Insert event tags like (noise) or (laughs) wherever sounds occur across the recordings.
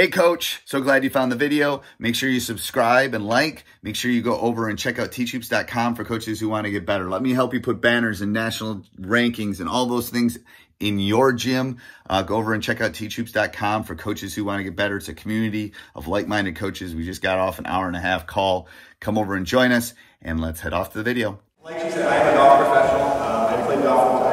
Hey coach, so glad you found the video. Make sure you subscribe and like. Make sure you go over and check out teachhoops.com for coaches who want to get better. Let me help you put banners and national rankings and all those things in your gym. Uh, go over and check out teachhoops.com for coaches who want to get better. It's a community of like-minded coaches. We just got off an hour and a half call. Come over and join us and let's head off to the video. Like you said, I'm a golf professional. Uh, I golf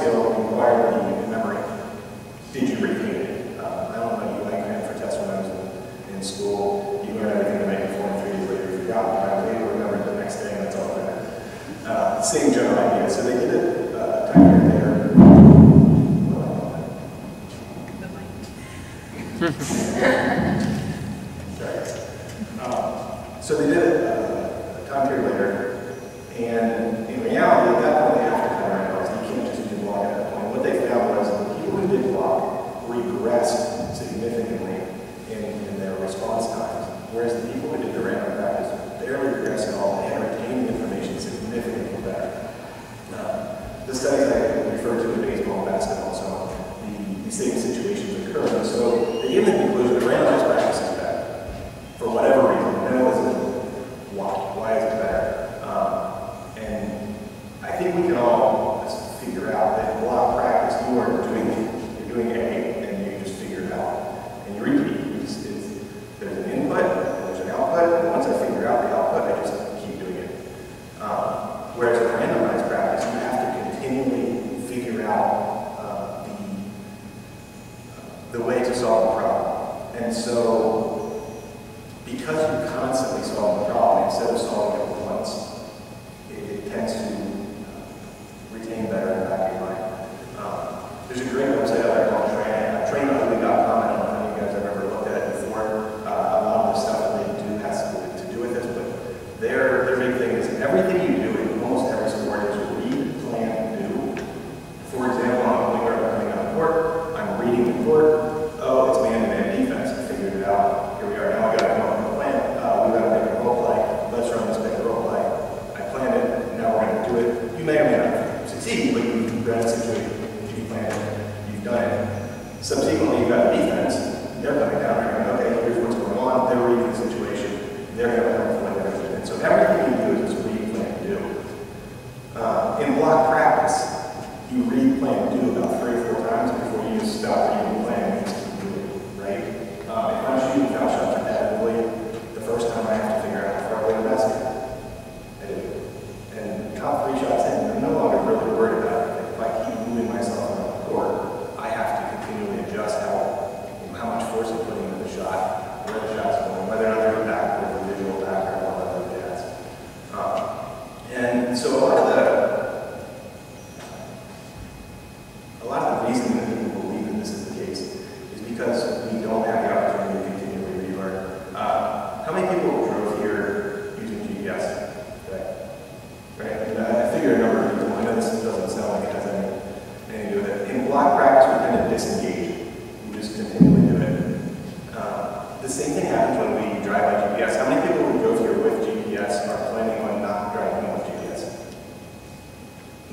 que these situations occur. And so the given conclusion, the randomized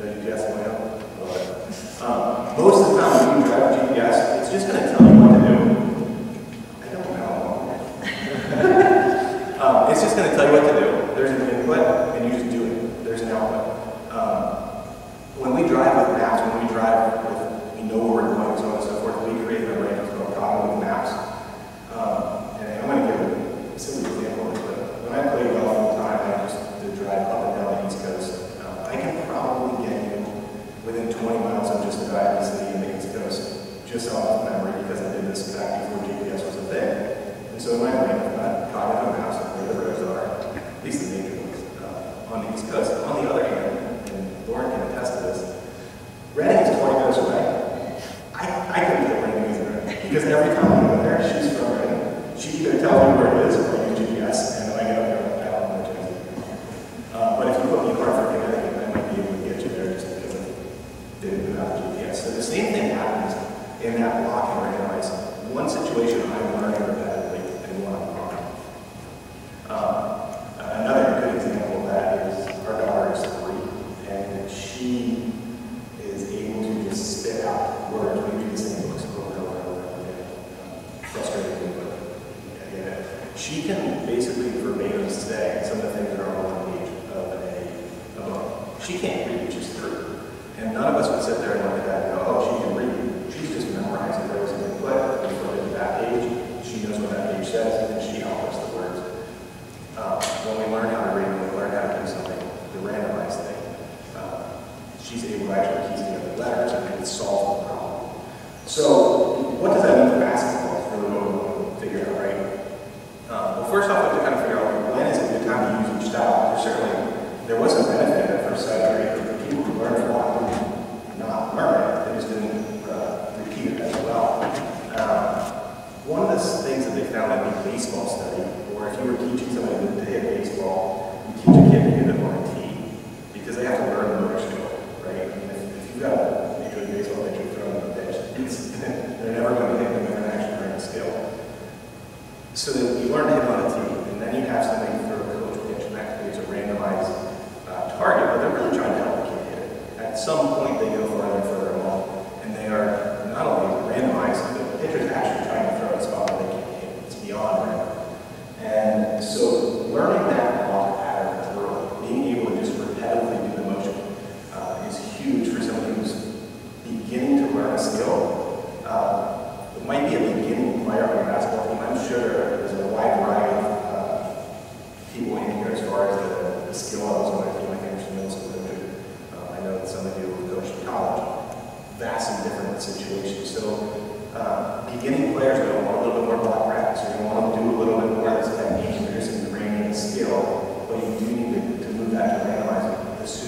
Um, most of the time when you drive GPS, it's just going to tell you what to do. I don't know. (laughs) um, it's just going to tell you what to do. Because every time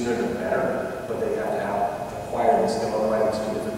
sooner the better, but they have to have acquired this MLA experience.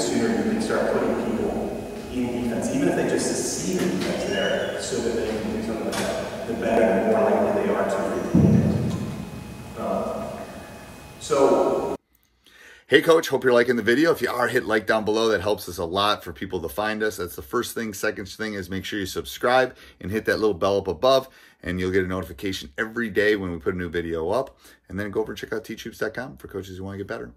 sooner you can start putting people in defense, even if they just see the defense there, so that they can do something like that, the better and more likely they are to read it. Um, so. Hey coach, hope you're liking the video. If you are, hit like down below. That helps us a lot for people to find us. That's the first thing. Second thing is make sure you subscribe and hit that little bell up above and you'll get a notification every day when we put a new video up. And then go over and check out teachhoops.com for coaches who want to get better.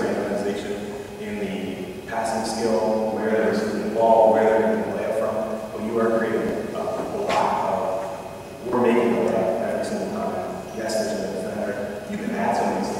randomization in the passing skill, where there's the ball, where they're getting the layup from, but you are creating a, a lot of, we're making a layup every single time. Yes, there's a defender. You can add some of these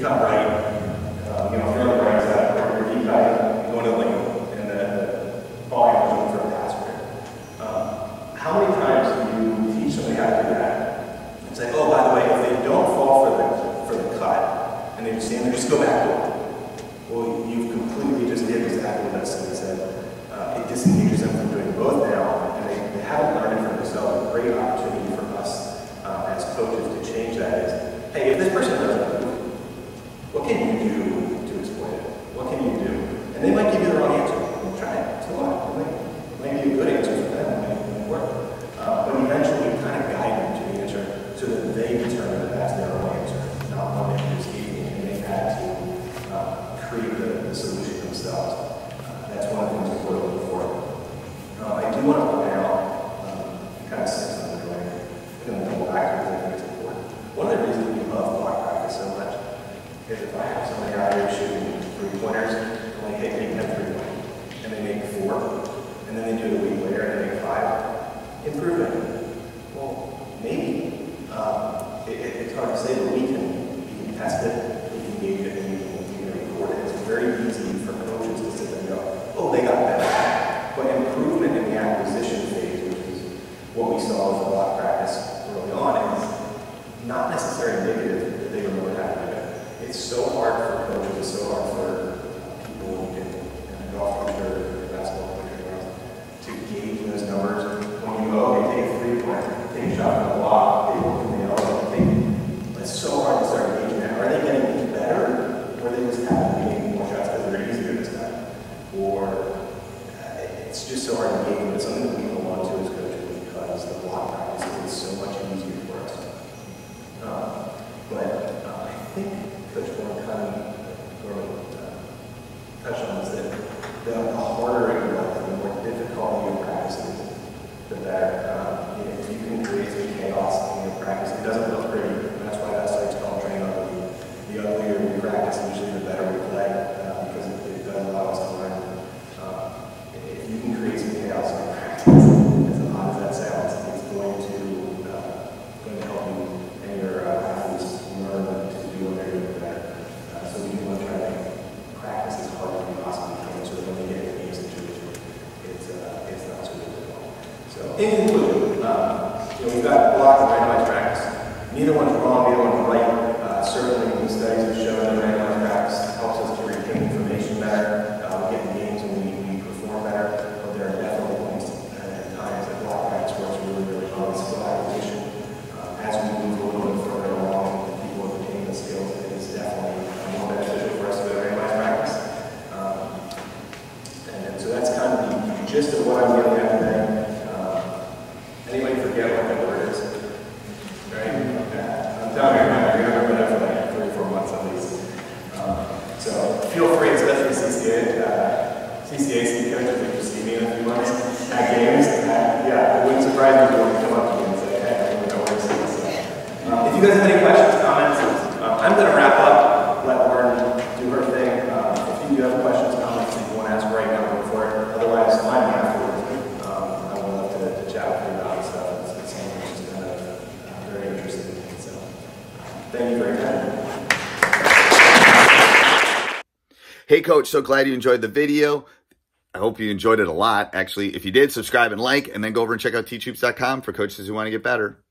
Come right solution themselves. Uh, that's one of the things we're looking for. Uh, I do want to down here in Miami. I've been there for like three or four months at least. Um, so feel free, especially CCA, uh, CCA speakers, if you see me in a few months at games. Uh, yeah, it wouldn't surprise me if you want to come up to me and say, hey, I don't know where this is. Um, if you guys have any questions, So glad you enjoyed the video. I hope you enjoyed it a lot. Actually, if you did, subscribe and like, and then go over and check out teachhoops.com for coaches who want to get better.